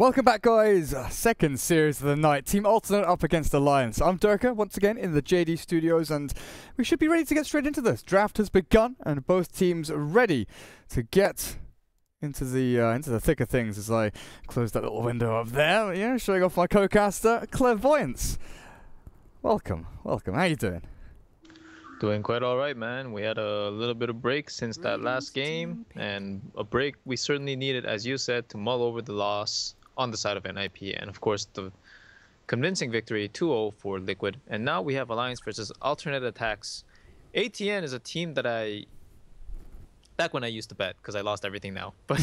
Welcome back, guys. Second series of the night. Team Alternate up against Alliance. I'm Durka, once again in the JD studios, and we should be ready to get straight into this. Draft has begun, and both teams are ready to get into the uh, into the thick of things as I close that little window up there. Yeah, showing off my co-caster, Clairvoyance. Welcome, welcome. How you doing? Doing quite all right, man. We had a little bit of break since that last game, and a break we certainly needed, as you said, to mull over the loss on the side of NIP, and of course the convincing victory 2-0 for Liquid. And now we have Alliance versus Alternate aTTaX. ATN is a team that I back when I used to bet because I lost everything now. But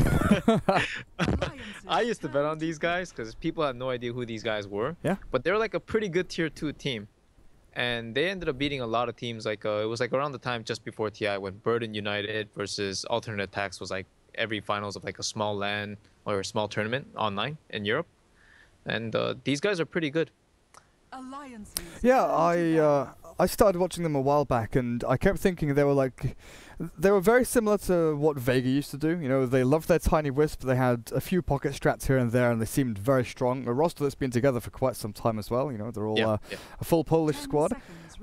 I used to bet on these guys because people had no idea who these guys were. Yeah. But they're like a pretty good tier two team, and they ended up beating a lot of teams. Like uh, it was like around the time just before TI when Burden United versus Alternate aTTaX was like every finals of like a small LAN or a small tournament online in Europe, and uh, these guys are pretty good. Yeah, I uh, I started watching them a while back, and I kept thinking they were like, they were very similar to what Vega used to do. You know, they loved their tiny wisp. They had a few pocket strats here and there, and they seemed very strong. A roster that's been together for quite some time as well. You know, they're all Yeah, uh, yeah. a full Polish squad.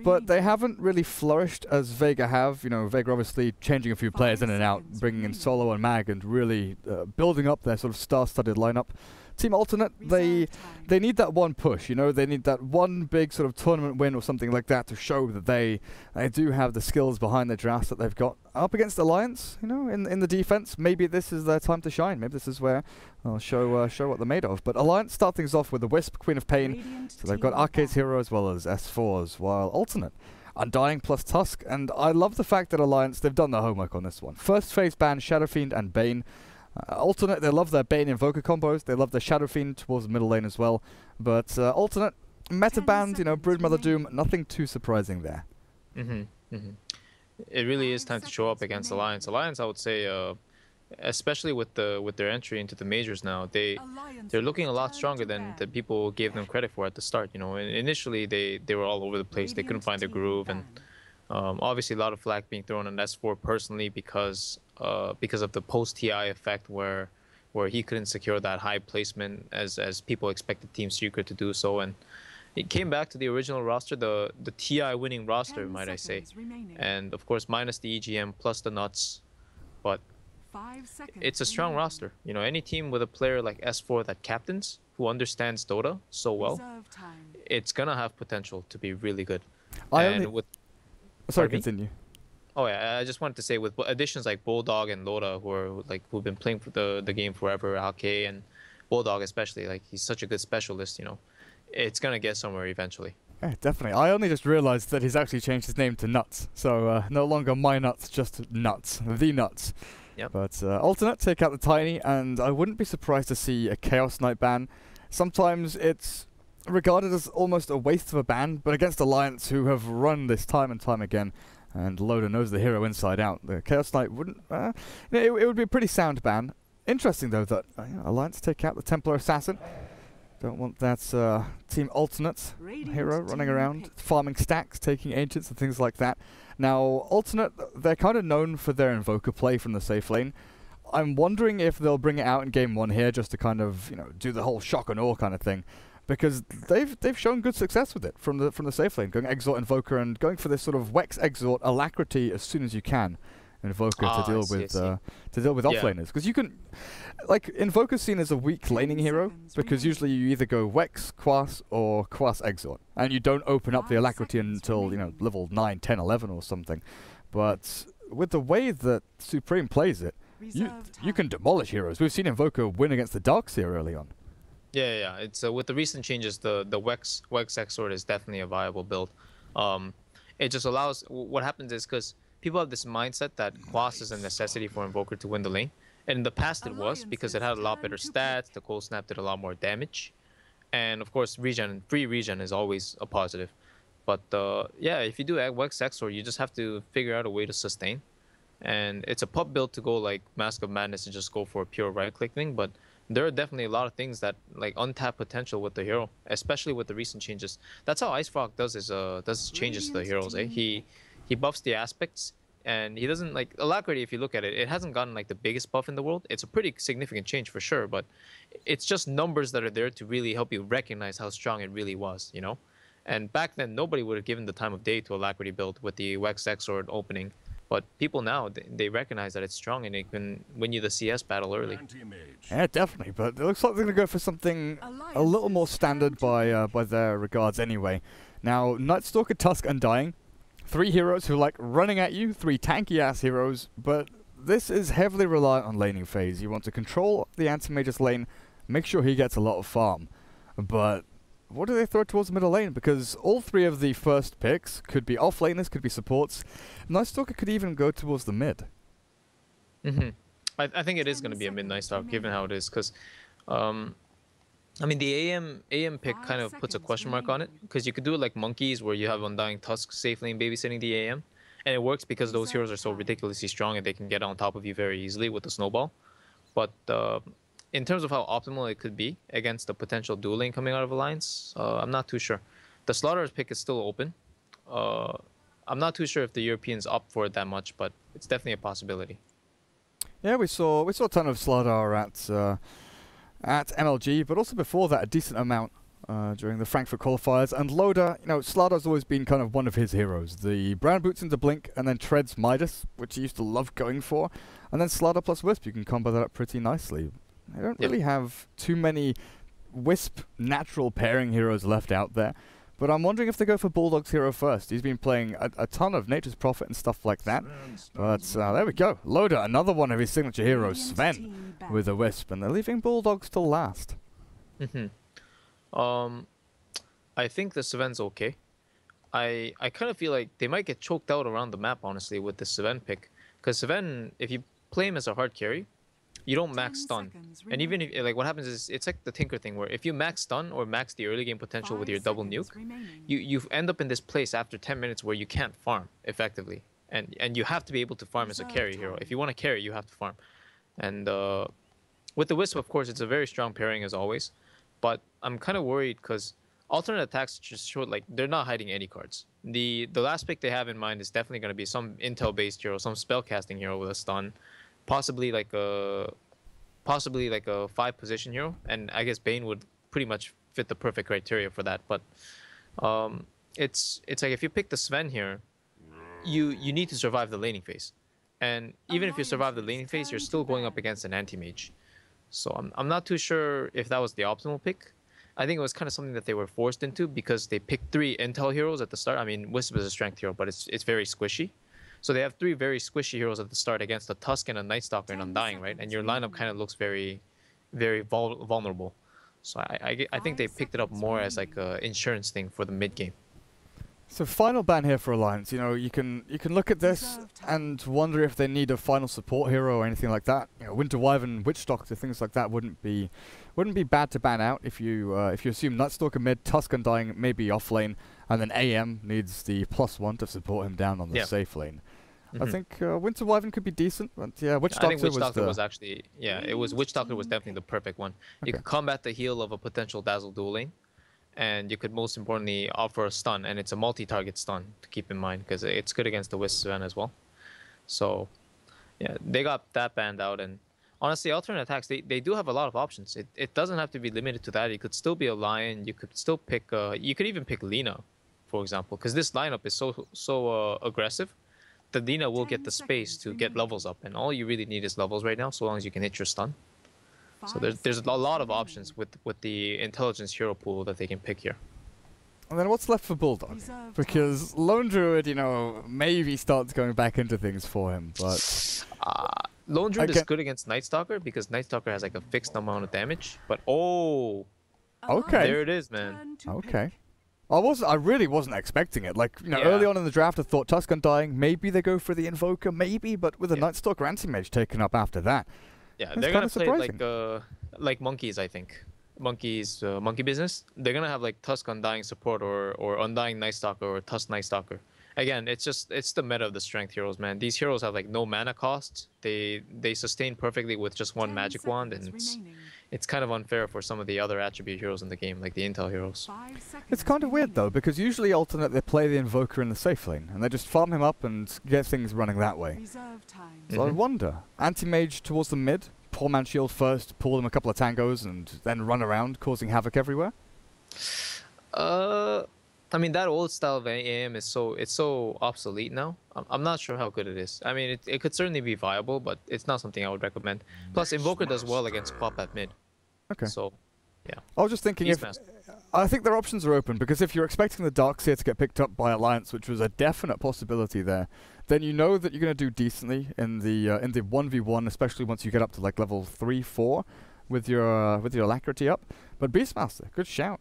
But they haven't really flourished as Vega have. You know, Vega obviously changing a few players in and out, bringing in. Solo and Mag, and really uh, building up their sort of star-studded lineup. Team Alternate, they they need that one push, you know, they need that one big sort of tournament win or something like that to show that they they do have the skills behind the drafts that they've got. Up against Alliance, you know, in in the defense, maybe this is their time to shine. Maybe this is where I'll show uh, show what they're made of. But Alliance start things off with the Wisp, Queen of Pain. So they've got Akke's Hero as well as S4s, while Alternate, Undying plus Tusk. And I love the fact that Alliance, they've done their homework on this one. First phase ban, Shadow Fiend and Bane. Uh, alternate, they love their Bane Invoker combos. They love their Shadow Fiend towards the middle lane as well. But uh, alternate, meta band, you know, seconds Broodmother Doom, nothing too surprising there. hmm hmm It really is time to show up against. Alliance. Alliance, I would say, uh, especially with the with their entry into the majors now, they they're looking a lot stronger than the people gave them credit for at the start. You know, In- initially they they were all over the place. They couldn't find their groove, and um, obviously a lot of flack being thrown on S4 personally because uh, because of the post TI effect where where he couldn't secure that high placement as as people expected Team Secret to do so, and it came back to the original roster, the the TI winning roster, might I say, and of course minus the EGM plus the nuts, but it's a strong roster. You know, any team with a player like S4 that captains, who understands Dota so well, it's gonna have potential to be really good. I and only, with sorry, pardon continue. Oh yeah, I just wanted to say with additions like Bulldog and Loda, who are like who've been playing for the the game forever, Akke and Bulldog especially, like he's such a good specialist. You know, it's gonna get somewhere eventually. Yeah, definitely. I only just realised that he's actually changed his name to Nuts. So uh, no longer my nuts, just Nuts, the Nuts. Yep. But uh, alternate, take out the tiny, and I wouldn't be surprised to see a Chaos Knight ban. Sometimes it's regarded as almost a waste of a ban, but against Alliance, who have run this time and time again, and Loda knows the hero inside out, the Chaos Knight wouldn't. Uh, it, it would be a pretty sound ban. Interesting though that uh, Alliance take out the Templar Assassin. Don't want that uh, team alternate hero running around farming stacks, taking ancients and things like that. Now, alternate, they're kind of known for their invoker play from the safe lane. I'm wondering if they'll bring it out in game one here just to kind of you know do the whole shock and awe kind of thing, because they've they've shown good success with it from the from the safe lane, going exort invoker and going for this sort of wex exort alacrity as soon as you can. Invoker Ah, to deal see, with uh, to deal with Yeah. offlaners. Because you can like invoker's seen as a weak laning hero because usually you either go wex quas or quas exort and you don't open up the alacrity until you know level 9 10 11 or something. But with the way that supreme plays it you you can demolish heroes. We've seen invoker win against the darkseer early on Yeah, yeah, yeah. It's uh, with the recent changes, the the Wex Wex Exort is definitely a viable build. Um, it just allows. What happens is because people have this mindset that Quas is a necessity for Invoker to win the lane, and in the past it was because it had a lot better stats. The Cold Snap did a lot more damage, and of course regen, free regen is always a positive. But uh, yeah, if you do a Wex Exort, you just have to figure out a way to sustain. And it's a pub build to go like Mask of Madness and just go for a pure right click thing, but there are definitely a lot of things that like untapped potential with the hero, especially with the recent changes. That's how IceFrog does his uh does his changes to the heroes. Eh? He he buffs the aspects and he doesn't like alacrity. If you look at it, it hasn't gotten like the biggest buff in the world. It's a pretty significant change for sure, but it's just numbers that are there to really help you recognize how strong it really was, you know. And back then, nobody would have given the time of day to Alacrity build with the Wex Exort opening. But people now, they, they recognize that it's strong and it can win you the CS battle early. Yeah, definitely. But it looks like they're going to go for something a little more standard by uh, by their regards anyway. Now, Nightstalker, Tusk, Undying. Three heroes who like running at you, three tanky-ass heroes, but this is heavily reliant on laning phase. You want to control the anti-mage's lane, make sure he gets a lot of farm. But what do they throw towards the middle lane? Because all three of the first picks could be off laners, could be supports. Nightstalker could even go towards the mid. Mm-hmm. I, I think it is going to be a mid Nightstalker, given how it is, because, um, I mean, the AM AM pick kind of puts a question mark on it, because you could do it like monkeys, where you have Undying Tusk safe lane babysitting the AM, and it works because those heroes are so ridiculously strong and they can get on top of you very easily with the snowball. But uh, in terms of how optimal it could be against the potential dueling coming out of Alliance, uh, I'm not too sure. The Slardar's pick is still open. Uh, I'm not too sure if the Europeans opt for it that much, but it's definitely a possibility. Yeah, we saw we saw a ton of Slardar at uh, at MLG, but also before that a decent amount uh, during the Frankfurt qualifiers. And Loda, you know, Slardar's always been kind of one of his heroes. The brown boots into Blink, and then Treads Midas, which he used to love going for, and then Slardar plus Wisp. You can combo that up pretty nicely. I don't yep. really have too many Wisp natural pairing heroes left out there. But I'm wondering if they go for Bulldog's hero first. He's been playing a, a ton of Nature's Prophet and stuff like that. But uh, there we go. Loda, another one of his signature heroes, Sven, with a Wisp. And they're leaving Bulldogs to last. Mm-hmm. Um, I think the Sven's okay. I I kind of feel like they might get choked out around the map, honestly, with the Sven pick. Because Sven, if you play him as a hard carry, you don't max stun. And even if like what happens is it's like the Tinker thing where if you max stun or max the early game potential Five with your double nuke, remaining. you you end up in this place after 10 minutes where you can't farm effectively. And and you have to be able to farm as a carry hero. If you want to carry, you have to farm. And uh, with the Wisp, of course, it's a very strong pairing as always. But I'm kind of worried because Alternate aTTaX just show like they're not hiding any cards. The the last pick they have in mind is definitely going to be some intel based hero, some spell casting hero with a stun possibly like a possibly like a five position hero, and I guess Bane would pretty much fit the perfect criteria for that. But um, it's it's like if you pick the Sven here, you you need to survive the laning phase, and even if you survive the laning phase, you're still going up against an anti mage. So I'm I'm not too sure if that was the optimal pick. I think it was kind of something that they were forced into because they picked three intel heroes at the start. I mean, Wisp is a strength hero, but it's it's very squishy. So they have three very squishy heroes at the start against a Tusk and a Night Nightstalker and Undying, right? And your lineup kind of looks very, very vul vulnerable. So I, I, I think they picked it up more as like an insurance thing for the mid game. So final ban here for Alliance. You know, you can you can look at this and wonder if they need a final support hero or anything like that. You know, Winter Wyvern, Witch Doctor, things like that wouldn't be wouldn't be bad to ban out if you uh, if you assume Nightstalker mid, Tusk and Undying maybe off lane, and then AM needs the plus one to support him down on the safe lane. Mm-hmm. I think uh, Winter Wyvern could be decent, but yeah, Witch Doctor I think Witch was Doctor was actually yeah, it was Witch Doctor was definitely the perfect one. Okay. You could combat the heal of a potential Dazzle Dueling, and you could most importantly offer a stun, and it's a multi-target stun to keep in mind because it's good against the Wisp Sven as well. So yeah, they got that banned out, and honestly, Alternate aTTaX they, they do have a lot of options. It it doesn't have to be limited to that. You could still be a lion. You could still pick. Uh, you could even pick Lina, for example, because this lineup is so so uh, aggressive the Lina will get the space to get levels up, and all you really need is levels right now, so long as you can hit your stun. So there's there's a lot of options with with the intelligence hero pool that they can pick here. And then what's left for Bulldog? Because Lone Druid, you know, maybe starts going back into things for him, but... Uh, Lone Druid is good against Night Stalker because Night Stalker has like a fixed amount of damage, but oh... Okay. There it is, man. Okay. I was I really wasn't expecting it. Like you know, yeah. early on in the draft, I thought Tusk Undying. Maybe they go for the Invoker, maybe, but with a yeah. Nightstalker Anti-Mage taken up after that. Yeah, they're gonna play like uh, like monkeys. I think monkeys, uh, monkey business. They're gonna have like Tusk Undying support or or Undying Nightstalker or Tusk Nightstalker. Again, it's just it's the meta of the strength heroes, man. These heroes have like no mana cost. They they sustain perfectly with just one magic wand, and it's it's kind of unfair for some of the other attribute heroes in the game, like the intel heroes. It's kind of weird though, because usually alternate they play the invoker in the safe lane, and they just farm him up and get things running that way. So mm -hmm. I mm-hmm. wonder, anti-mage towards the mid, poor man shield first, pull them a couple of tangos, and then run around causing havoc everywhere? Uh, I mean that old style of AM is so it's so obsolete now. I'm, I'm not sure how good it is. I mean it, it could certainly be viable, but it's not something I would recommend. Plus Invoker does well against QoP at mid. Okay. So yeah. I was just thinking if. I think their options are open because if you're expecting the Darkseer to get picked up by Alliance, which was a definite possibility there, then you know that you're going to do decently in the uh, in the one v one, especially once you get up to like level three, four, with your uh, with your alacrity up. But Beastmaster, good shout,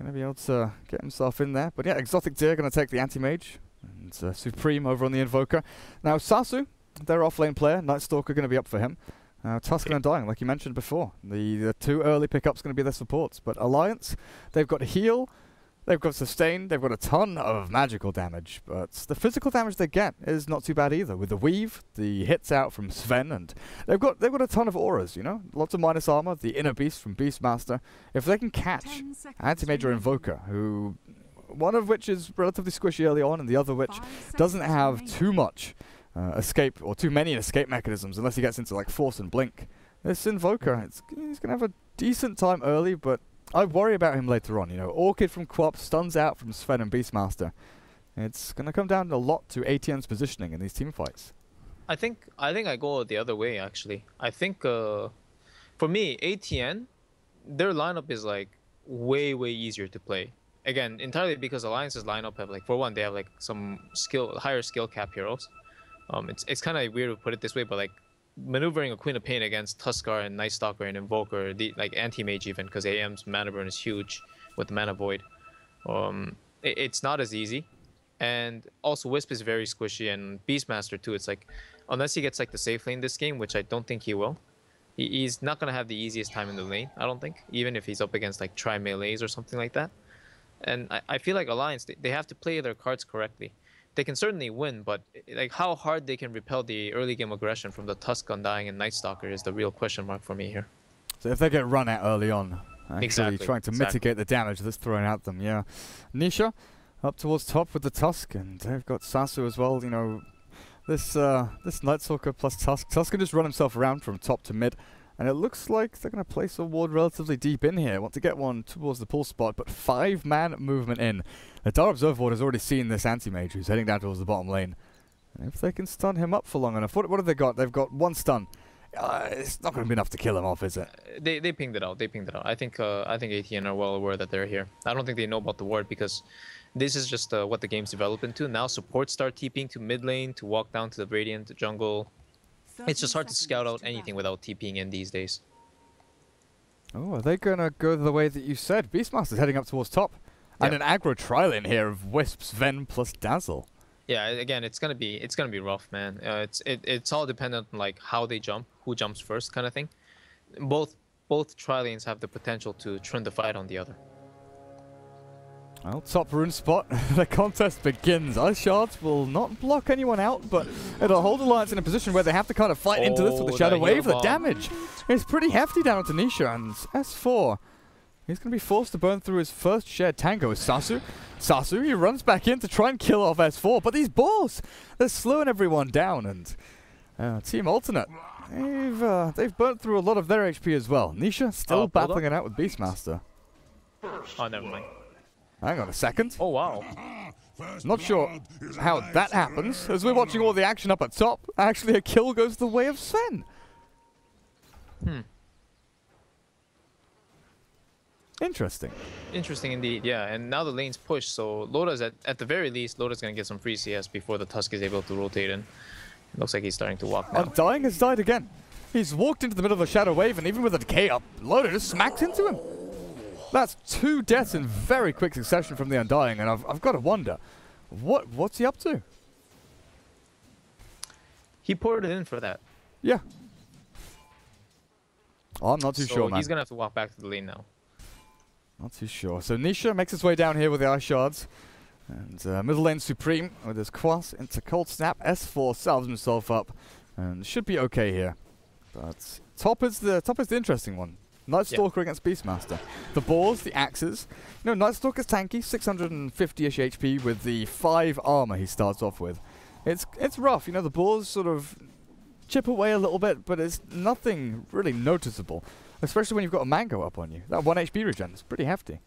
going to be able to get himself in there. But yeah, Exotic Deer going to take the anti mage and uh, Supreme over on the Invoker. Now Sasu, their off lane player, Night Stalker going to be up for him. Uh, Tusk and Dying, like you mentioned before, the, the two early pickups going to be their supports. But Alliance, they've got heal, they've got sustain, they've got a ton of magical damage. But the physical damage they get is not too bad either. With the weave, the hits out from Sven, and they've got they've got a ton of auras. You know, lots of minus armor. The inner beast from Beastmaster. If they can catch Anti-Mage or Invoker, who one of which is relatively squishy early on, and the other which doesn't have too much uh, escape or too many escape mechanisms unless he gets into like force and blink. This Invoker, it's, he's gonna have a decent time early, but I worry about him later on. You know, Orchid from QoP stuns out from Sven and Beastmaster. It's gonna come down a lot to ATN's positioning in these team fights. I think I think I go the other way actually. I think uh, for me ATN, their lineup is like way way easier to play. Again, entirely because Alliance's lineup have like for one they have like some skill higher skill cap heroes. Um, it's it's kind of weird to put it this way, but like maneuvering a Queen of Pain against Tuskar and Night Stalker and Invoker, the like anti mage even because AM's mana burn is huge with mana void. Um, it, it's not as easy, and also Wisp is very squishy and Beastmaster too. It's like unless he gets like the safe lane this game, which I don't think he will. He, he's not gonna have the easiest time in the lane. I don't think, even if he's up against like tri melees or something like that. And I, I feel like Alliance they, they have to play their cards correctly they can certainly win, but like how hard they can repel the early game aggression from the Tusk Undying and Night Stalker is the real question mark for me here. So if they get run at early on, actually Exactly, trying to exactly. mitigate the damage that's thrown at them, yeah. Nisha up towards top with the Tusk, and they've got Sasu as well. You know, this uh, this Night Stalker plus Tusk. Tusk can just run himself around from top to mid, and it looks like they're going to place a ward relatively deep in here. Want to get one towards the pull spot, but five man movement in. The Dar Observer Ward has already seen this anti-mage who's heading down towards the bottom lane. And if they can stun him up for long enough, what, what have they got? They've got one stun. Uh, it's not going to be enough to kill him off, is it? Uh, They they pinged it out. They pinged it out. I think uh, I think ATN are well aware that they're here. I don't think they know about the ward because this is just uh, what the game's developed into. Now supports start TPing to mid lane to walk down to the Radiant jungle. It's just hard to scout out anything without TPing in these days. Oh, are they going to go the way that you said? Beastmaster's heading up towards top. And an aggro trial in here of Wisp, Sven plus Dazzle. Yeah, again, it's gonna be it's gonna be rough, man. Uh, it's it, it's all dependent on like how they jump, who jumps first, kind of thing. Both both tri lanes have the potential to turn the fight on the other. Well, top rune spot. the contest begins. Ice Shards will not block anyone out, but it'll hold Alliance in a position where they have to kind of fight into this with Oh, the Shadow Wave. The damage is pretty hefty down to Nisha, and S4. He's going to be forced to burn through his first shared tango with Sasu. Sasu, he runs back in to try and kill off S4, but these balls, they're slowing everyone down, and uh, Team Alternate, they've, uh, they've burnt through a lot of their HP as well. Nisha still Oh, battling it out with Beastmaster. Oh, never mind. Hang on a second. Oh wow. Not sure how that happens. As we're watching all the action up at top, actually a kill goes the way of Sven. Hmm. Interesting. Interesting indeed, yeah. And now the lane's pushed, so Loda's at, at the very least, Loda's gonna get some free CS before the Tusk is able to rotate in. It looks like he's starting to walk now. dying. has died again. He's walked into the middle of a shadow wave, and even with a decay up, Loda just smacks into him. That's two deaths in very quick succession from the Undying, and I've, I've got to wonder, what what's he up to? He poured it in for that. Yeah. Oh, I'm not too so sure, man. he's gonna have to walk back to the lane now. Not too sure. So Nisha makes his way down here with the ice shards. And uh, middle lane Supreme with his Quas into Cold Snap. S4 salves himself up. And should be okay here. But top is the top is the interesting one. Night Yeah. Stalker against Beastmaster. The boars, the axes. You know, Night Stalker's tanky, 650-ish HP with the 5 armor he starts off with. It's it's rough, you know, the boars sort of chip away a little bit, but it's nothing really noticeable. Especially when you've got a mango up on you. That 1 HP regen is pretty hefty.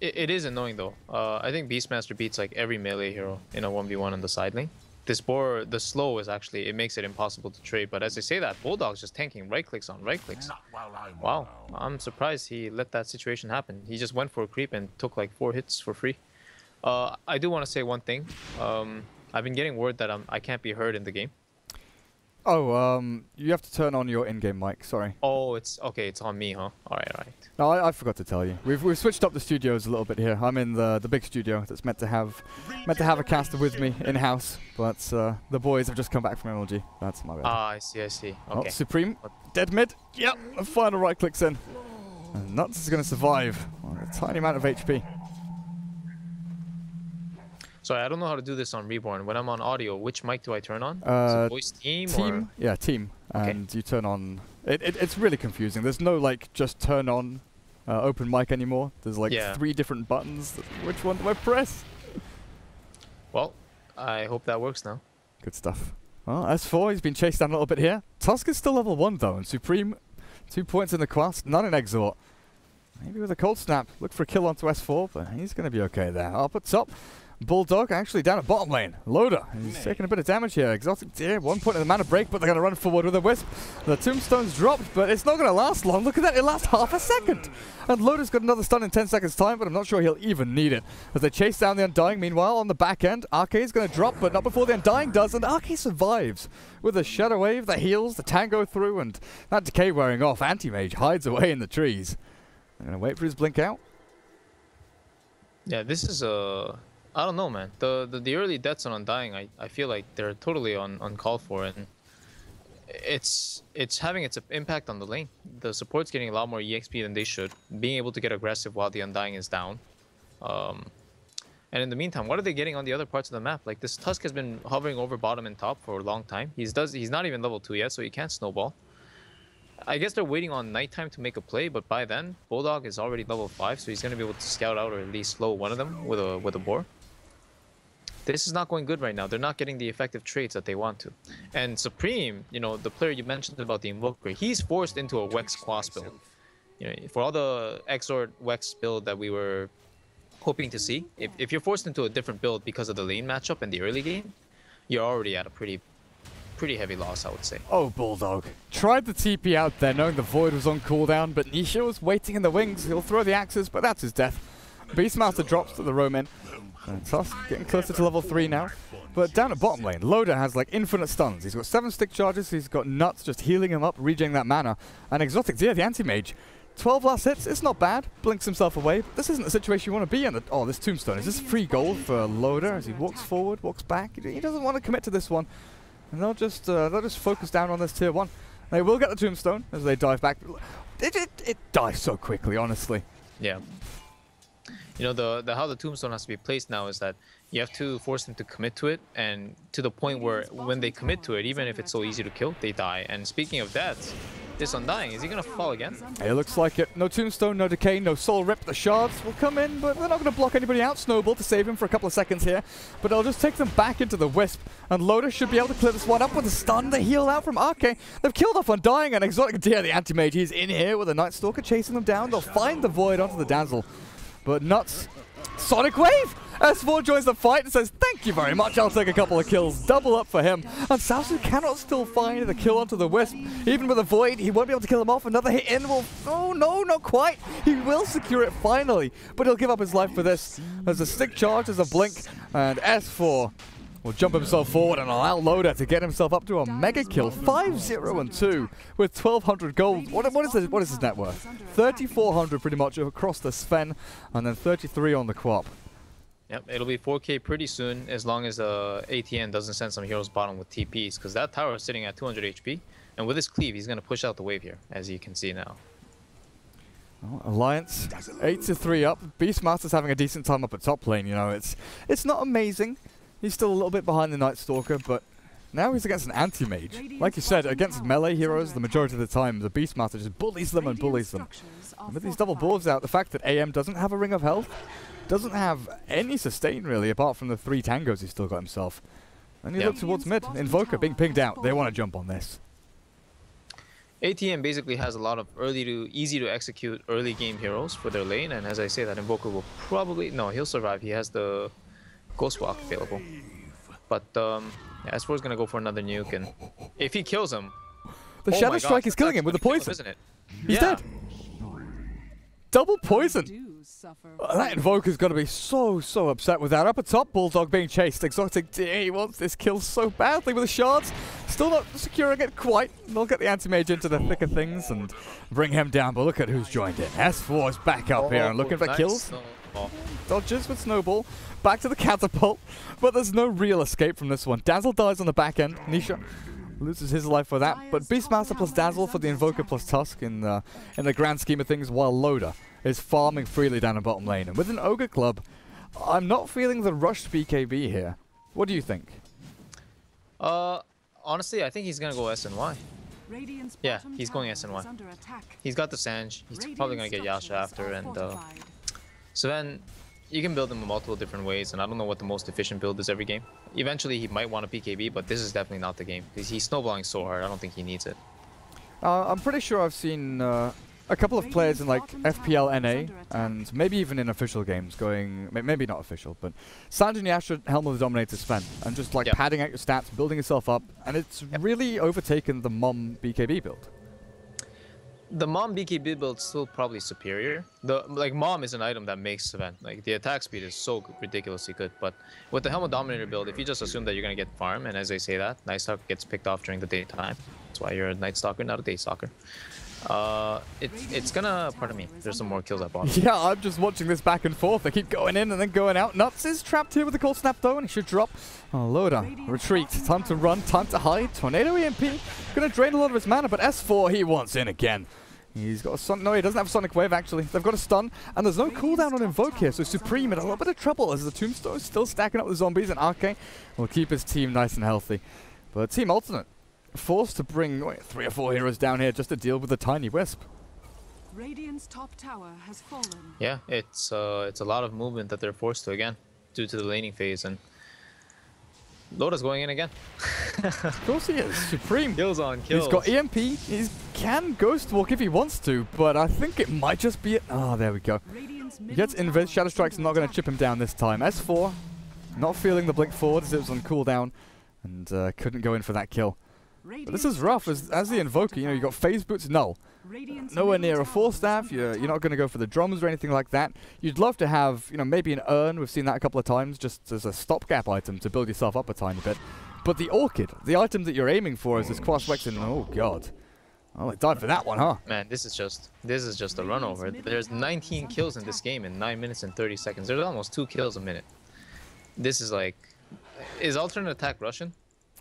It, it is annoying though. Uh, I think Beastmaster beats like every melee hero in a 1v1 on the side lane. This boar, the slow is actually, it makes it impossible to trade. But as I say that, Bulldog's just tanking right clicks on right clicks. Wow, I'm surprised he let that situation happen. He just went for a creep and took like four hits for free. Uh, I do want to say one thing. Um, I've been getting word that I'm, I can't be heard in the game. Oh, um, you have to turn on your in-game mic. Sorry. Oh, it's okay. It's on me, huh? All right, all right. No, I, I forgot to tell you. We've we've switched up the studios a little bit here. I'm in the the big studio that's meant to have meant to have a caster with me in house, but uh, the boys have just come back from MLG. That's my bad. Ah, I see, I see. Okay. Supreme, dead mid. Yep, final right clicks in. And Nuts is going to survive on a tiny amount of HP. Sorry, I don't know how to do this on Reborn. When I'm on audio, which mic do I turn on? Uh, voice team, Team, yeah, team, Okay. and you turn on. It, it it's really confusing. There's no like just turn on uh, open mic anymore. There's like Yeah. three different buttons. Which one do I press? Well, I hope that works now. Good stuff. Well, S4, he's been chased down a little bit here. Tusk is still level 1 though, and Supreme, two points in the quest, none in Exort. Maybe with a cold snap, look for a kill onto S4, but he's going to be okay there. Up at top, Bulldog actually down at bottom lane. Loda, he's taking a bit of damage here. Exotic Deer, one point in the mana break, but they're going to run forward with a Wisp. The tombstone's dropped, but it's not going to last long. Look at that, it lasts half a second. And Loda's got another stun in 10 seconds time, but I'm not sure he'll even need it. As they chase down the Undying, meanwhile, on the back end, Akke's going to drop, but not before the Undying does, and Arcade survives. With a Shadow Wave that heals, the Tango through, and that Decay wearing off, Anti-Mage hides away in the trees. I'm going to wait for his blink out. Yeah, this is Uh, I don't know, man. The the, the early deaths on Undying, I, I feel like they're totally un, uncalled for, and it's it's having its impact on the lane. The support's getting a lot more EXP than they should, being able to get aggressive while the Undying is down. Um, and in the meantime, what are they getting on the other parts of the map? Like this Tusk has been hovering over bottom and top for a long time. He's does he's not even level two yet, so he can't snowball. I guess they're waiting on nighttime to make a play, but by then Bulldog is already level five, so he's gonna be able to scout out or at least slow one of them with a with a boar. This is not going good right now. They're not getting the effective trades that they want to. And Supreme, you know, the player you mentioned about the Invoker, he's forced into a Wex Quas build. You know, for all the Exort Wex build that we were hoping to see, if, if you're forced into a different build because of the lane matchup in the early game, you're already at a pretty pretty heavy loss, I would say. Oh, Bulldog. Tried the TP out there knowing the Void was on cooldown, but Nisha was waiting in the wings. He'll throw the axes, but that's his death. Beastmaster drops to the Roman. And Tusk getting closer to level 3 now. But down at bottom lane, Loda has like infinite stuns. He's got 7 stick charges, he's got Nuts just healing him up, regenerating that mana. And Exotic Deer, the anti-mage, 12 last hits, it's not bad. Blinks himself away. This isn't the situation you want to be in. Oh, this tombstone. Is this free gold for Loda as he walks forward, walks back? He doesn't want to commit to this one. And they'll just uh, they'll just focus down on this tier one. They will get the tombstone as they dive back. It, it, it dies so quickly, honestly. Yeah. You know the the how the tombstone has to be placed now is that you have to force them to commit to it, and to the point where when they commit to it, even if it's so easy to kill, they die. And speaking of that, this undying is he gonna fall again? It looks like it. No tombstone, no decay, no soul rip. The shards will come in, but they're not going to block anybody out. Snowball to save him for a couple of seconds here, but they'll just take them back into the wisp. And Loda should be able to clear this one up with a stun. The heal out from Arcane. They've killed off Undying and Exotic Deer, the anti-mage. He's in here with a Night Stalker chasing them down. They'll find the void onto the Dazzle, but Nuts. Sonic Wave! S4 joins the fight and says, Thank you very much, I'll take a couple of kills. Double up for him. And Sasu cannot still find the kill onto the Wisp. Even with a Void, he won't be able to kill him off. Another hit in will. Oh, no, not quite. He will secure it finally, but he'll give up his life for this. There's a stick charge, there's a blink, and S4 will jump himself forward and allow Loda to get himself up to a mega kill. 5-0 and 2 with 1200 gold. What, what, is his, what is his net worth? 3400 pretty much across the Sven, and then 33 on the QoP. Yep, it'll be 4K pretty soon as long as uh, ATN doesn't send some heroes bottom with TPs because that tower is sitting at 200 HP, and with his cleave, he's gonna push out the wave here, as you can see now. Alliance, 8 to 3 up. Beastmaster's having a decent time up at top lane, you know. It's it's not amazing. He's still a little bit behind the Night Stalker, but now he's against an anti-mage. Like you said, against melee heroes, the majority of the time, the Beastmaster just bullies them and bullies them. And with these double boards out, the fact that AM doesn't have a Ring of Health, doesn't have any sustain really, apart from the three tangos he's still got himself. And you Yeah. look towards mid. Invoker being pinged out. They want to jump on this. ATN basically has a lot of early to easy to execute early game heroes for their lane, and as I say, that Invoker will probably no, he'll survive. He has the Ghost Walk available, but um, yeah, S4 is gonna go for another nuke, and if he kills him, The oh Shadow Strike gosh, is killing him with the gonna poison. isn't it? He's Yeah. dead. Double poison. Uh, That Invoker's to be so, so upset with that. Up at top, Bulldog being chased. Exotic D, he wants this kill so badly with the shards. Still not securing it quite. They'll get the anti-mage into the thick of things and bring him down. But look at who's joined in. S4 is back up here and looking for nice. kills. No- Dodges with Snowball. Back to the catapult. But there's no real escape from this one. Dazzle dies on the back end. Nisha loses his life for that. But Beastmaster plus Dazzle for the Invoker plus Tusk in the, in the grand scheme of things, while Loda is farming freely down the bottom lane. And with an Ogre Club, I'm not feeling the rushed BKB here. What do you think? Uh, honestly, I think he's gonna go S and Y. Radiant's Yeah, he's going tower S and Y. is under attack. He's got the Sanj. He's probably gonna get Yasha after, and uh, fortified. So then you can build him in multiple different ways, and I don't know what the most efficient build is every game. Eventually, he might want a BKB, but this is definitely not the game because he's snowballing so hard. I don't think he needs it. Uh, I'm pretty sure I've seen uh, a couple of players in like FPL NA and maybe even in official games going, maybe not official, but Sanjin Yasha Helm of the Dominator spend and just like Yep. padding out your stats, building yourself up, and it's Yep. really overtaken the Mom BKB build. The mom BKB build's still probably superior. The like mom is an item that makes event. Like the attack speed is so ridiculously good. But with the Helmet Dominator build, if you just assume that you're gonna get farm, and as I say that, Night Stalker gets picked off during the daytime. That's why you're a Night Stalker, not a Day Stalker. Uh, it's it's gonna. Pardon me. There's some more kills at bottom. Yeah, I'm just watching this back and forth. They keep going in and then going out. Nuts is trapped here with the cold snap though, and he should drop. Oh, Loda, retreat. Time to run, time to hide. Tornado EMP, gonna drain a lot of his mana, but S4 he wants in again. He's got a son. No, he doesn't have a Sonic Wave actually. They've got a stun, and there's no cooldown on Invoke here, so Supreme in a little bit of trouble as the Tombstone is still stacking up the zombies, and Arcane will keep his team nice and healthy. But Team Alternate forced to bring wait, three or four heroes down here just to deal with the tiny wisp. Radiant's top tower has fallen. Yeah, it's uh, it's a lot of movement that they're forced to again, due to the laning phase, and Loda's going in again. Of course he is. Supreme Kills on kills. He's got EMP. He can Ghost Walk if he wants to, but I think it might just be it. Oh, there we go. He gets tower Invis. Shadow Strike's under not going to chip him down this time. S4, not feeling the blink forward as it was on cooldown, and uh, couldn't go in for that kill. But this is rough. As, as the Invoker, you know, you got Phase Boots null. Nowhere near a full staff. You're, you're not going to go for the drums or anything like that. You'd love to have, you know, maybe an urn. We've seen that a couple of times, just as a stopgap item to build yourself up a tiny bit. But the Orchid, the item that you're aiming for, is this oh, Cross Wexen. Oh god. Oh, it died for that one, huh? Man, this is just this is just a run over. There's 19 kills in this game in 9 minutes and 30 seconds. There's almost 2 kills a minute. This is like is alternate attack Russian?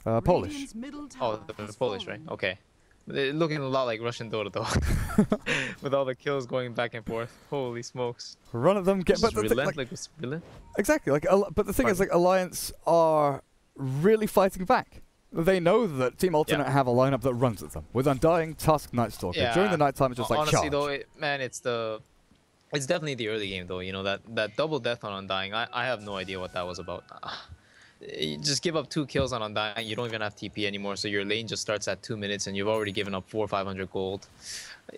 Uh, Polish. Radiant's middle Oh, tower the, the has Polish, right? Okay. They're looking a lot like Russian Dota though. With all the kills going back and forth. Holy smokes. Run at them, get. But the thi- relent, like, like, exactly, like, but the thing is, like, Alliance are really fighting back. They know that Team Alternate have a lineup that runs at them with Undying, Tusk, Night Stalker. During the Yeah. nighttime, it's just like Honestly charge. though, it, man, it's the it's definitely the early game though. You know that that double death on Undying. I I have no idea what that was about. You just give up two kills on Undying. You don't even have TP anymore, so your lane just starts at two minutes, and you've already given up four or five hundred gold.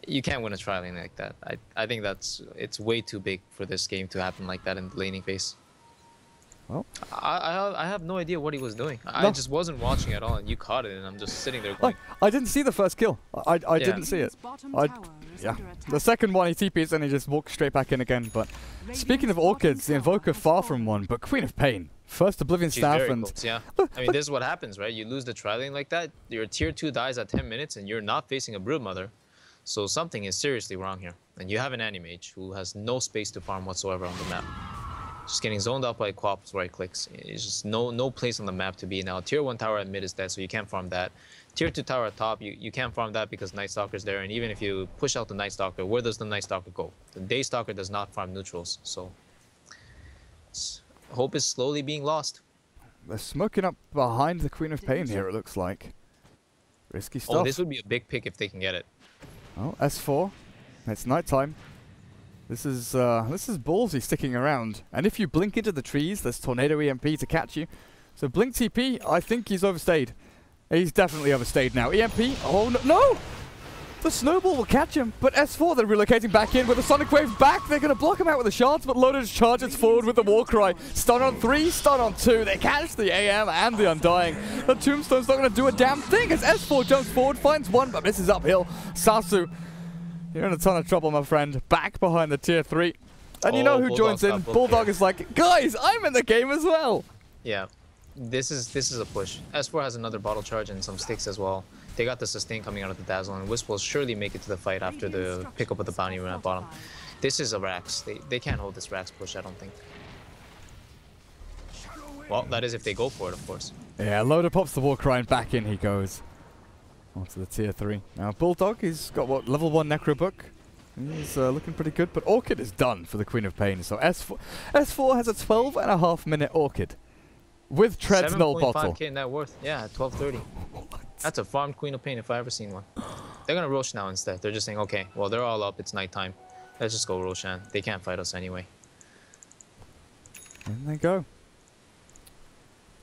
You can't win a tri lane like that. I I think that's it's way too big for this game to happen like that in the laning phase. Well. I, I have I have no idea what he was doing. I just wasn't watching at all, and you caught it, and I'm just sitting there Like, going, I didn't see the first kill. I, I Yeah. didn't see it. I- Yeah. The second one, he TPs and he just walks straight back in again. But speaking of Orchids, the Invoker far from one, but Queen of Pain. First Oblivion She's Staff and close, yeah. I mean, this is what happens, right? You lose the tri lane like that, your tier 2 dies at 10 minutes, and you're not facing a Broodmother. So something is seriously wrong here. And you have an Animage who has no space to farm whatsoever on the map. Just getting zoned out by QoPs right clicks. It's just no no place on the map to be now. Tier 1 tower at mid is dead, so you can't farm that. Tier 2 tower at top, you, you can't farm that because Night Stalker's there, and even if you push out the Night Stalker, where does the Night Stalker go? The Day Stalker does not farm neutrals, so... it's- Hope is slowly being lost. they're smoking up behind the Queen of Pain here, it looks like. Risky stuff. Oh, this would be a big pick if they can get it. Oh, S4. It's nighttime. This is uh, this is ballsy sticking around. And if you blink into the trees, there's tornado EMP to catch you. So Blink TP, I think he's overstayed. He's definitely overstayed now. EMP, oh no, no! The snowball will catch him, but S4 they're relocating back in with the Sonic Wave back. They're going to block him out with the shards, but Loda charges forward with the Warcry. Stun on three, stun on two. They catch the AM and the Undying. The Tombstone's not going to do a damn thing as S4 jumps forward, finds one, but misses uphill. Sasu, you're in a ton of trouble, my friend. Back behind the tier three. And you Oh, know who Bulldog's joins in? Bulldog here. is like, guys, I'm in the game as well. Yeah, this is this is a push. S4 has another bottle charge and some sticks as well. They got the sustain coming out of the dazzle, and Wisp will surely make it to the fight after the pickup of the bounty rune at bottom. This is a Rax. They they can't hold this Rax push. I don't think. Well, that is if they go for it, of course. Yeah, Loda pops the Warcry and back in he goes. Onto the tier 3. Now, Bulldog, he's got what, level 1 Necro Book? He's uh, looking pretty good, but Orchid is done for the Queen of Pain. So S4, S4 has a 12 and a half minute Orchid. With Tread's null bottle. 7.5k net worth. Yeah, 1230. That's a farmed Queen of Pain if I ever seen one. They're gonna Rosh now instead. They're just saying, okay, well they're all up. It's nighttime. Let's just go Roshan. They can't fight us anyway. In they go.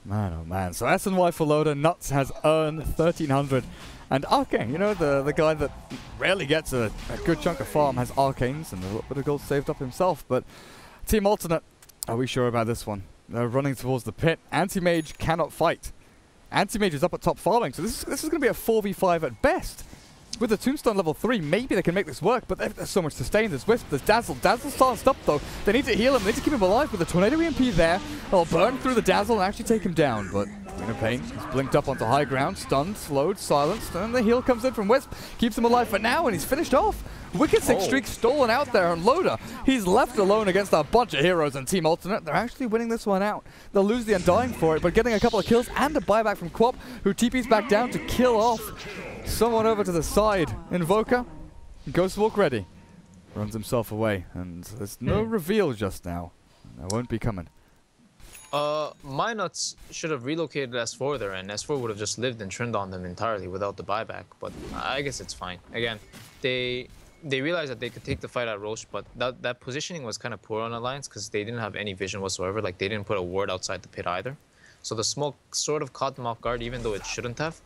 Man, oh man. So SNY for Loda, Nuts has earned 1300. And Arcane, you know, the, the guy that rarely gets a, a good chunk of farm, has Arcanes and a little bit of gold saved up himself. But Team Alternate, are we sure about this one? They're running towards the pit. Anti-Mage cannot fight. Anti-Mage is up at top farming, so this is, this is going to be a 4v5 at best. With the Tombstone level 3, maybe they can make this work, but there's so much sustain. There's Wisp, there's Dazzle. Dazzle's starting up though. They need to heal him, they need to keep him alive with the Tornado EMP there. They'll burn through the Dazzle and actually take him down, but Queen of Pain is blinked up onto high ground, stunned, slowed, silenced, and the heal comes in from Wisp. Keeps him alive for now, and he's finished off. Wicked Six Oh. Streak stolen out there on Loda. He's left alone against a bunch of heroes and Team Alternate. They're actually winning this one out. They'll lose the Undying for it, but getting a couple of kills and a buyback from QoP, who TP's back down to kill off someone over to the side. Invoker, Ghost Walk ready. Runs himself away, and there's no Hmm. reveal just now. There won't be coming. Uh, my nuts should have relocated S4 there, and S4 would have just lived and trimmed on them entirely without the buyback. But I guess it's fine. Again, they they realized that they could take the fight at Rosh, but that that positioning was kind of poor on Alliance because they didn't have any vision whatsoever. Like they didn't put a ward outside the pit either. So the smoke sort of caught them off guard, even though it shouldn't have.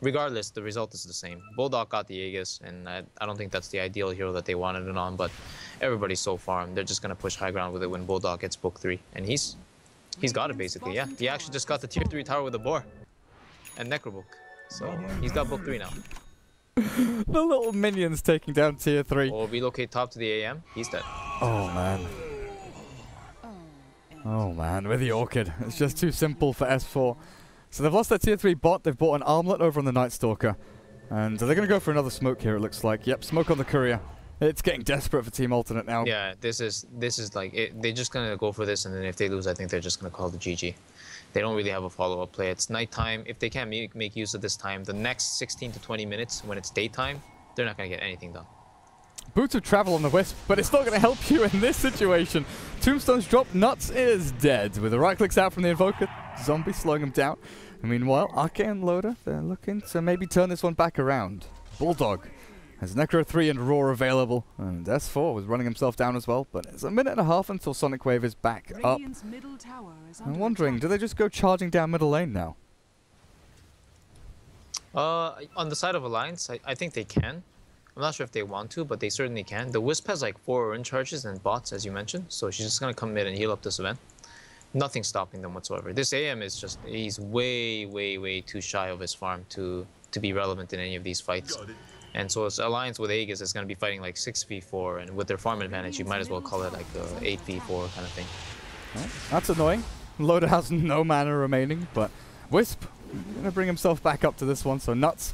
Regardless, the result is the same. Bulldog got the Aegis, and I, I don't think that's the ideal hero that they wanted it on. But everybody's so farm. They're just gonna push high ground with it when Bulldog gets book three, and he's He's got it basically, yeah. He actually just got the tier 3 tower with a boar. And Necrobook. So he's got book 3 now. The little minions taking down tier 3. Or relocate top to the AM, he's dead. Oh man. Oh man, with the Orchid. It's just too simple for S4. So they've lost their tier 3 bot, they've bought an armlet over on the Night Stalker. And they're going to go for another smoke here, it looks like. Yep, smoke on the courier. It's getting desperate for Team Alternate now. Yeah, this is this is like it, they're just gonna go for this, and then if they lose, I think they're just gonna call the GG. They don't really have a follow-up play. It's nighttime. If they can't make, make use of this time, the next 16 to 20 minutes when it's daytime, they're not gonna get anything done. Boots of travel on the Wisp, but it's not going to help you in this situation. Tombstone's drop, Nuts is dead. With the right clicks out from the Invoker, Zombie slowing him down. And meanwhile, Arcane Loda, they're looking to maybe turn this one back around. Bulldog has Necro 3 and Roar available, and S4 was running himself down as well, but it's a minute and a half until Sonic Wave is back up. Radiant's middle tower is I'm wondering, attack. do they just go charging down middle lane now? Uh, on the side of Alliance, I, I think they can. I'm not sure if they want to, but they certainly can. The Wisp has like four run charges and bots, as you mentioned, so she's just gonna come in and heal up this Sven. Nothing stopping them whatsoever. This AM is just he's way, way, way too shy of his farm to to be relevant in any of these fights. And so it's Alliance with Aegis is gonna be fighting like 6v4, and with their farm advantage, you might as well call it like a 8v4 kind of thing. That's annoying. Loda has no mana remaining, but Wisp gonna bring himself back up to this one, so Nuts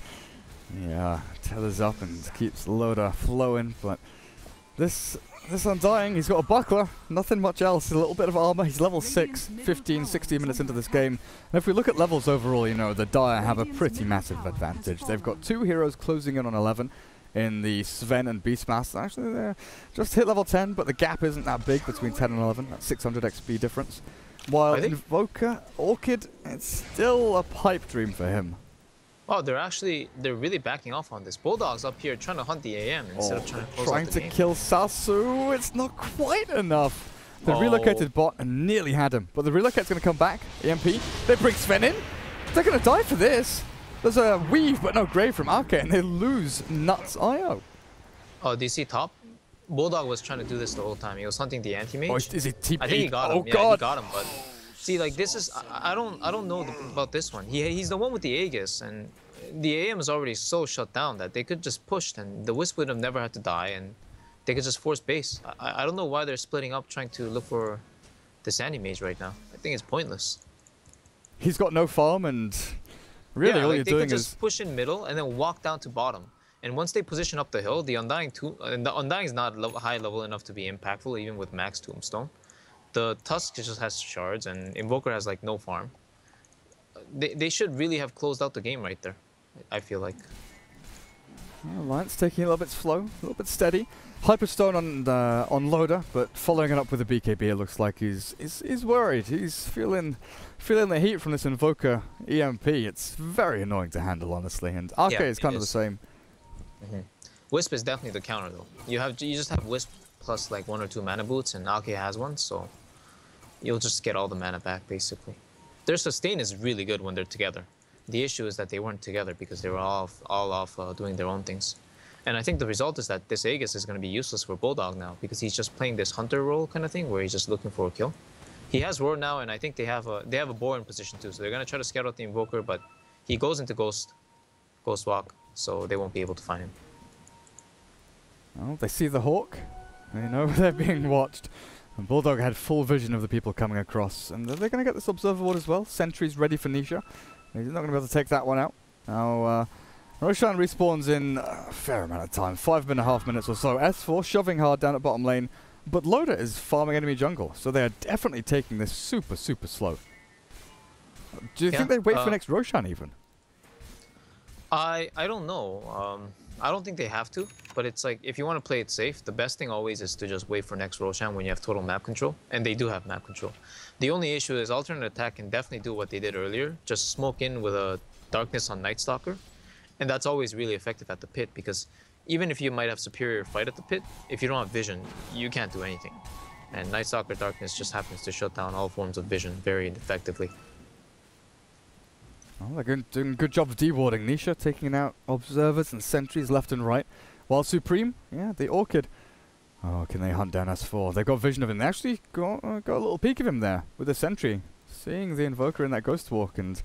yeah, tethers up and keeps Loda flowing, but this this Undying, he's got a buckler, nothing much else, a little bit of armor, he's level 6, 15, 16 minutes into this game. And if we look at levels overall, you know, the Dire have a pretty massive advantage. They've got two heroes closing in on 11 in the Sven and Beastmaster. Actually, they're just hit level 10, but the gap isn't that big between 10 and 11. That's 600 XP difference. While Invoker, Orchid, it's still a pipe dream for him. Oh, they're actually they're really backing off on this. Bulldog's up here trying to hunt the AM instead of oh, trying to close Oh, trying to game. kill Sasu, it's not quite enough. The Oh. relocated bot nearly had him, but the relocate's going to come back. EMP. They bring Sven in. They're going to die for this. There's a weave, but no grave from Akke, and they lose Nuts IO. Oh, do you see top? Bulldog was trying to do this the whole time. He was hunting the anti-mage. Oh, is, is he TP? I think he got him. Oh, yeah, God. he got him. But see, like this is I, don't I don't know the, about this one. He he's the one with the Aegis, and the AM is already so shut down that they could just push, and the Wisp would have never had to die, and they could just force base. I, I don't know why they're splitting up trying to look for this anti-mage right now. I think it's pointless. He's got no farm, and really yeah, all like you're they doing could just is push in middle and then walk down to bottom. And once they position up the hill, the Undying tomb, and the Undying is not high level enough to be impactful, even with max Tombstone. The Tusk just has shards, and Invoker has like no farm. They, they should really have closed out the game right there. I feel like. Alliance taking a little bit slow, a little bit steady. Hyperstone on uh, on Loda, but following it up with a BKB, it looks like he's he's, he's worried. He's feeling feeling the heat from this Invoker EMP. It's very annoying to handle, honestly. And RK Yeah, is kind of the is. same. Wisp is definitely the counter though. You have you just have Wisp plus like one or two mana boots, and Akke has one, so you'll just get all the mana back basically. Their sustain is really good when they're together. The issue is that they weren't together because they were all off, all off uh, doing their own things. And I think the result is that this Aegis is going to be useless for Bulldog now because he's just playing this hunter role kind of thing where he's just looking for a kill. He has Roar now, and I think they have a they have a boar in position too, so they're going to try to scout out the Invoker, but he goes into Ghost, Ghost Walk, so they won't be able to find him. Well, they see the hawk. They know they're being watched. And Bulldog had full vision of the people coming across. And they're going to get this observer ward as well. Sentry's ready for Nisha. He's not going to be able to take that one out. Now, uh, Roshan respawns in a fair amount of time. Five and a half minutes or so. S4 shoving hard down at bottom lane. But Loda is farming enemy jungle. So they are definitely taking this super, super slow. Do you Yeah, think they wait uh, for next Roshan even? I I don't know. Um, I don't think they have to, but it's like if you want to play it safe, the best thing always is to just wait for next Roshan when you have total map control, and they do have map control. The only issue is Alternate aTTaX can definitely do what they did earlier, just smoke in with a darkness on Night Stalker, and that's always really effective at the pit because even if you might have superior fight at the pit, if you don't have vision, you can't do anything. And Night Stalker Darkness just happens to shut down all forms of vision very effectively. Oh, they're doing a good job of dewarding Nisha, taking out observers and sentries left and right. While Supreme, yeah, the Orchid. Oh, can they hunt down S4? They've got vision of him. They actually got, uh, got a little peek of him there with the sentry. Seeing the Invoker in that Ghost Walk. And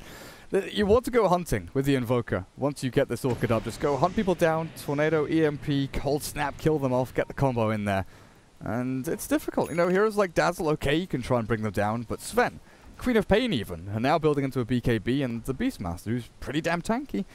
you want to go hunting with the Invoker once you get this Orchid up. Just go hunt people down, Tornado, EMP, Cold Snap, kill them off, get the combo in there. And it's difficult. You know, heroes like Dazzle, okay, you can try and bring them down, but Sven, Queen of Pain even, are now building into a BKB, and the Beastmaster, who's pretty damn tanky.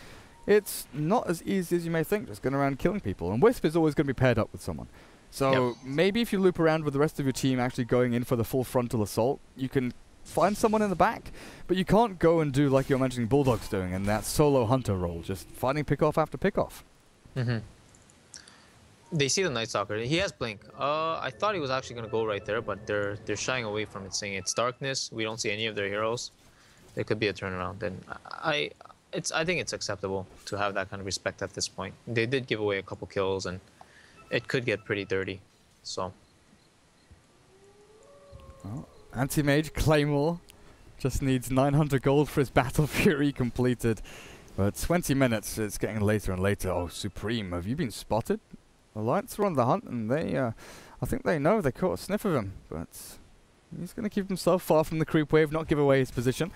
It's not as easy as you may think, just going around killing people. And Wisp is always going to be paired up with someone. So Yep. maybe if you loop around with the rest of your team actually going in for the full frontal assault, you can find someone in the back. But you can't go and do like you're mentioning Bulldog's doing in that solo hunter role, just finding pickoff after pickoff. Mm-hmm. They see the Night Stalker. He has blink. Uh, I thought he was actually gonna go right there, but they're they're shying away from it, saying it's darkness. We don't see any of their heroes. There could be a turnaround. And I, it's I think it's acceptable to have that kind of respect at this point. They did give away a couple kills, and it could get pretty dirty. So Anti-Mage Claymore just needs 900 gold for his Battle Fury completed. But 20 minutes, it's getting later and later. Oh, Supreme, have you been spotted? Alliance are on the hunt, and they, uh, I think they know they caught a sniff of him. But he's going to keep himself far from the creep wave, not give away his position.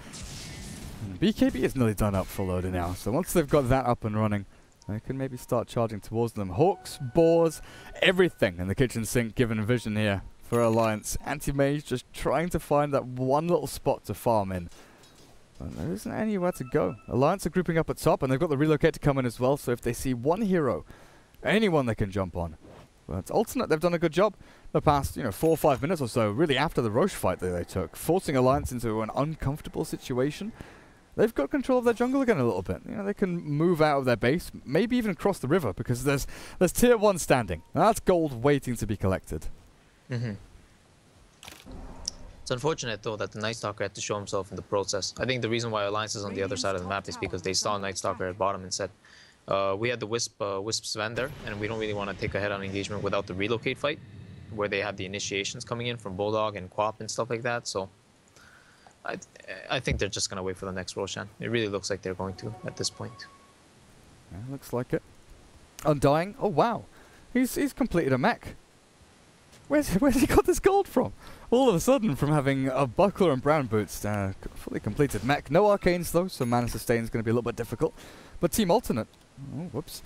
And BKB is nearly done up for Loda now, so once they've got that up and running, they can maybe start charging towards them. Hawks, boars, everything in the kitchen sink given vision here for Alliance. Anti-Mage just trying to find that one little spot to farm in. But there isn't anywhere to go. Alliance are grouping up at top, and they've got the relocate to come in as well, so if they see one hero, anyone they can jump on. But alternate, they've done a good job the past, you know, four or five minutes or so, really after the Rosh fight that they took, forcing Alliance into an uncomfortable situation. They've got control of their jungle again a little bit. You know, they can move out of their base, maybe even cross the river, because there's there's tier one standing. And that's gold waiting to be collected. Mm-hmm. It's unfortunate though that the Night Stalker had to show himself in the process. I think the reason why Alliance is on the other side of the map is because they saw Night Stalker at bottom and said, uh, "We had the Wisp uh, Wisp Sven there, and we don't really want to take a head-on engagement without the relocate fight." where they have the initiations coming in from Bulldog and QoP and stuff like that. So I I think they're just gonna wait for the next Roshan. It really looks like they're going to at this point. Yeah, looks like it. Undying. Oh wow, he's he's completed a mech. Where's where's he got this gold from? All of a sudden, from having a buckler and brown boots, uh, fully completed mech. No arcanes though, so mana sustain is going to be a little bit difficult. But team alternate. Oh, whoops.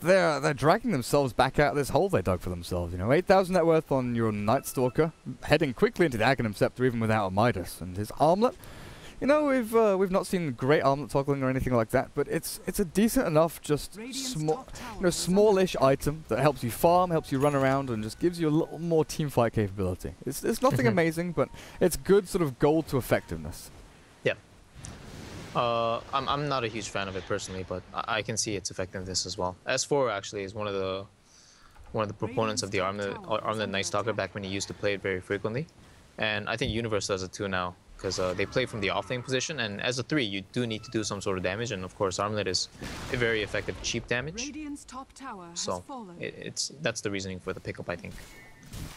They're they're dragging themselves back out of this hole they dug for themselves. You know, eight thousand net worth on your Night Stalker, heading quickly into the Aghanim Scepter even without a Midas, and his armlet. You know, we've uh, we've not seen great armlet toggling or anything like that, but it's it's a decent enough, just small, you know, smallish item that helps you farm, helps you run around, and just gives you a little more team fight capability. It's it's nothing Mhm. amazing, but it's good sort of gold to effectiveness. Uh, I'm I'm not a huge fan of it personally, but I, I can see its effectiveness as well. S4 actually is one of the one of the proponents of the Armlet Ar- Armlet Night Stalker back when he used to play it very frequently, and I think Universe does it too now because uh, they play from the offlane position, and as a three, you do need to do some sort of damage, and of course Armlet is a very effective cheap damage. Top tower So it, it's that's the reasoning for the pickup, I think.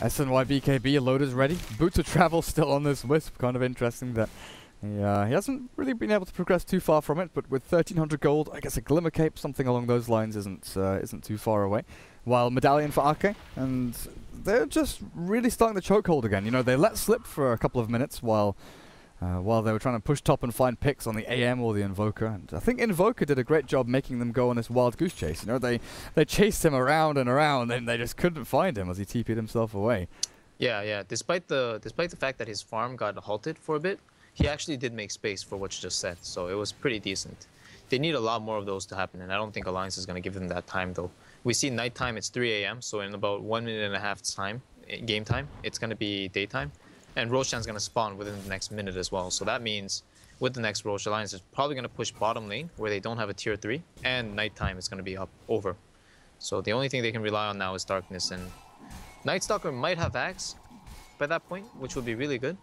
SNY BKB Loda's ready. Boots of travel still on this wisp. Kind of interesting that he, uh, he hasn't really been able to progress too far from it. But with 1300 gold, I guess a glimmer cape, something along those lines, isn't uh, isn't too far away. While medallion for Akke, and they're just really starting the chokehold again. You know, they let slip for a couple of minutes while. Uh, while they were trying to push top and find picks on the AM or the Invoker, and I think Invoker did a great job making them go on this wild goose chase. You know, they they chased him around and around, and they just couldn't find him as he TP'd himself away. Yeah, yeah. Despite the despite the fact that his farm got halted for a bit, he actually did make space for what you just said. So it was pretty decent. They need a lot more of those to happen, and I don't think Alliance is going to give them that time though. We see nighttime; it's 3 a.m. So in about one minute and a half time, eh, game time, it's going to be daytime, and Roshan's going to spawn within the next minute as well. So that means with the next Rosh Alliance is probably going to push bottom lane where they don't have a tier three, and nighttime is going to be up over. So the only thing they can rely on now is darkness, and Night Stalker might have axe by that point, which would be really good.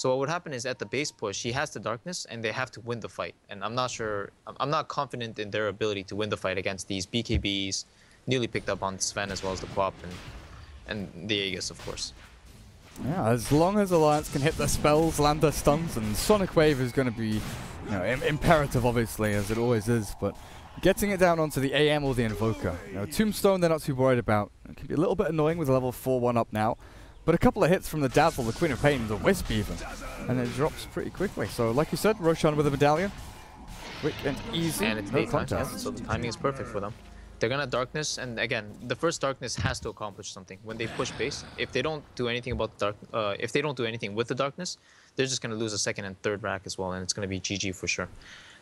So what would happen is at the base push, he has the darkness, and they have to win the fight. And I'm not sure, I'm- not confident in their ability to win the fight against these BKBs, newly picked up on Sven as well as the QoP and and the Aegis, of course. Yeah, as long as Alliance can hit their spells, land their stuns, and Sonic Wave is going to be, you know, Im- imperative, obviously, as it always is. But getting it down onto the AM or the Invoker, you know, Tombstone they're not too worried about. It can be a little bit annoying with a level 4-1 up now, but a couple of hits from the Dazzle, the Queen of Pain, the Wisp even, and it drops pretty quickly. So, like you said, Roshan with a medallion, quick and easy, And it's no daytime, yeah, contest. so the timing is perfect for them. They're gonna darkness, and again, the first darkness has to accomplish something. When they push base, if they don't do anything about the dark, uh, if they don't do anything with the darkness, they're just gonna lose a second and third rack as well, and it's gonna be GG for sure.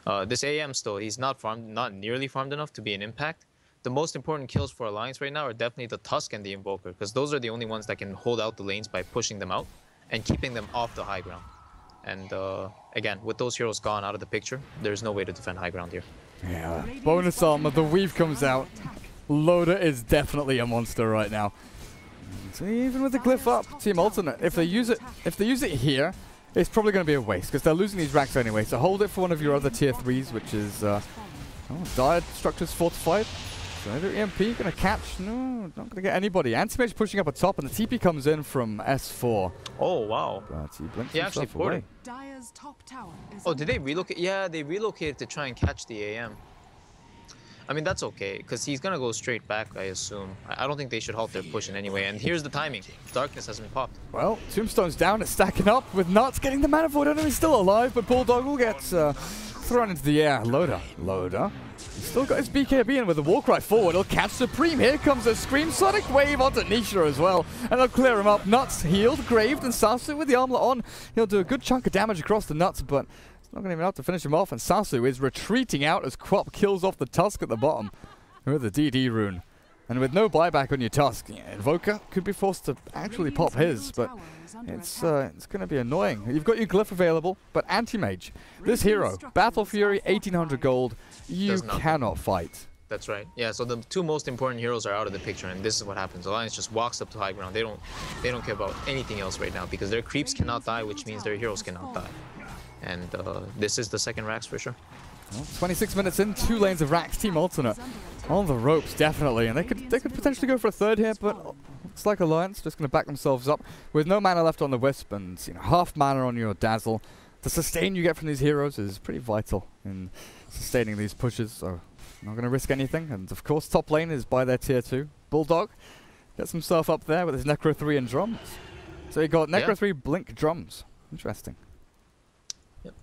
Uh, this AM still, he's not farmed, not nearly farmed enough to be an impact. The most important kills for Alliance right now are definitely the Tusk and the Invoker, because those are the only ones that can hold out the lanes by pushing them out and keeping them off the high ground. And uh, again, with those heroes gone out of the picture, there's no way to defend high ground here. Yeah, bonus armor, the weave comes out. Loda is definitely a monster right now. So even with the glyph up, Team Alternate, if they use it, if they use it here, it's probably going to be a waste because they're losing these racks anyway. So hold it for one of your other tier threes, which is uh, oh, Dire Structures Fortified. So either EMP going to catch? No, not going to get anybody. Anti-Mage pushing up a top, and the TP comes in from S4. Oh wow. But he blinks He actually himself poured away. it. Top tower Oh, did they relocate? Yeah, they relocated to try and catch the AM. I mean, that's okay, because he's gonna go straight back, I assume. I I don't think they should halt their push in any way. And here's the timing. Darkness has been popped. Well, Tombstone's down, it's stacking up with Nuts getting the Manifold enemy still alive, but Bulldog will get uh, thrown into the air. Loda, Loda. Still got his BKB in with a Warcry forward. He'll catch Supreme. Here comes a Scream Sonic Wave onto Nisha as well. And they'll clear him up. Nuts healed, graved, and Sasu with the armlet on. He'll do a good chunk of damage across the Nuts, but it's not going to even have to finish him off. And Sasu is retreating out as QoP kills off the Tusk at the bottom with the DD rune. And with no buyback on your Tusk, yeah, Invoker could be forced to actually pop his, but tower is under it's uh, it's going to be annoying. You've got your glyph available, but anti-mage, this hero, Battle Fury, 1800 gold, you Does cannot fight. That's right. Yeah. So the two most important heroes are out of the picture, and this is what happens. Alliance just walks up to high ground. They don't, they don't care about anything else right now because their creeps cannot die, which means their heroes cannot die. And uh, this is the second racks for sure. Well, 26 minutes in, two lanes of Rax, Team Alternate. Is under attack. On the ropes, definitely, and they could they could potentially go for a third here, but looks like Alliance just going to back themselves up with no mana left on the Wisp and you know, half mana on your Dazzle. The sustain you get from these heroes is pretty vital in sustaining these pushes, so not going to risk anything. And of course, top lane is by their tier 2. Bulldog gets himself up there with his Necro 3 and drums. So he got Necro Yeah. 3 Blink drums. Interesting. Yep.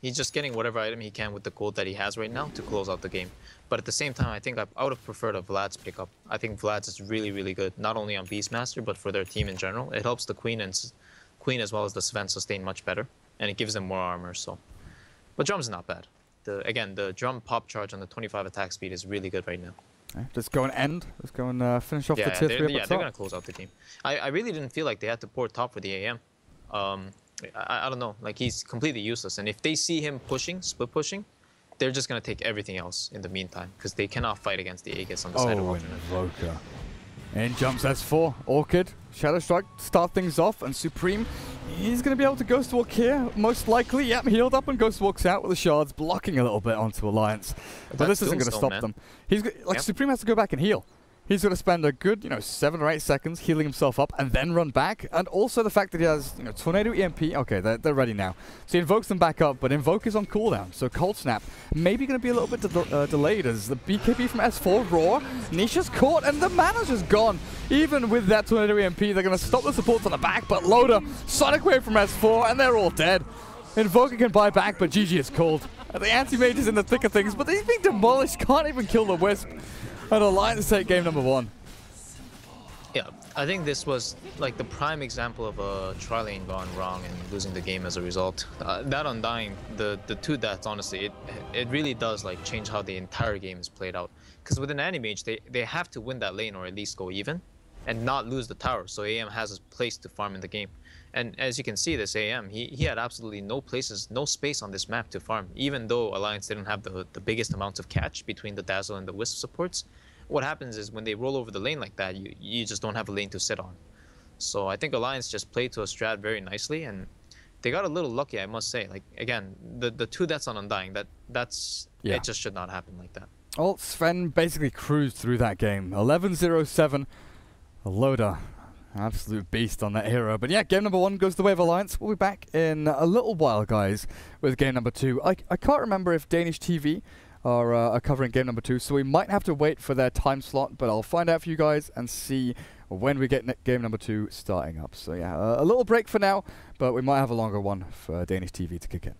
He's just getting whatever item he can with the gold that he has right now to close out the game. But at the same time, I think I, I would have preferred a Vlad's pickup. I think Vlad's is really, really good, not only on Beastmaster, but for their team in general. It helps the Queen and Queen as well as the Sven sustain much better, and it gives them more armor. So, but drum's is not bad. The again, the drum pop charge on the 25 attack speed is really good right now. Okay, just go and end. Let's go and uh, finish off yeah, the yeah, tier 3 up yeah, at they're gonna close out the game. I, I really didn't feel like they had to pour top for the AM. Um, I, I don't know, like he's completely useless. And if they see him pushing, split pushing, they're just gonna take everything else in the meantime because they cannot fight against the Aegis on the side of Oh, alternate. Invoker. In jumps S4. Orchid, Shadow Strike, start things off, and Supreme, he's going to be able to Ghost Walk here, most likely. Yep, healed up and Ghost Walks out with the shards, blocking a little bit onto Alliance. But this isn't going to stop man. them. He's like Yep. Supreme has to go back and heal. He's going to spend a good, you know, seven or eight seconds healing himself up and then run back. And also the fact that he has, you know, Tornado EMP. Okay, they're, they're ready now. So he invokes them back up, but Invoke is on cooldown. So Cold Snap maybe going to be a little bit de- uh, delayed as the BKB from S4 Roar. Nisha's caught and the mana's just gone. Even with that Tornado EMP, they're going to stop the supports on the back, but Loda, Sonic Wave from S4, and they're all dead. Invoker can buy back, but GG is called. The anti-mage is in the thick of things, but he's being demolished, can't even kill the Wisp. And Alliance take game number one. Yeah, I think this was like the prime example of a tri lane gone wrong and losing the game as a result. Uh, that undying, the the two deaths, honestly, it it really does like change how the entire game is played out. Because with an Anti-Mage, they they have to win that lane or at least go even, and not lose the tower. So AM has a place to farm in the game. And as you can see, this AM, he, he had absolutely no places, no space on this map to farm. Even though Alliance didn't have the, the biggest amounts of catch between the Dazzle and the Wisp supports, what happens is when they roll over the lane like that, you, you just don't have a lane to sit on. So I think Alliance just played to a strat very nicely, and they got a little lucky, I must say. Like again, the the two deaths on Undying, that that's Yeah. it just should not happen like that. Well, Sven basically cruised through that game. 11-0-7. A Loda. Absolute beast on that hero. But yeah, game number one goes the way of Alliance. We'll be back in a little while, guys, with game number two. I, I can't remember if Danish TV are, uh, are covering game number two, so we might have to wait for their time slot, but I'll find out for you guys and see when we get game number two starting up. So yeah, uh, a little break for now, but we might have a longer one for Danish TV to kick in.